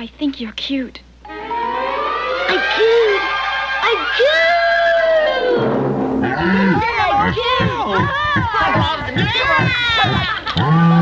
I think you're cute. I'm cute. I'm cute. I'm oh, cute.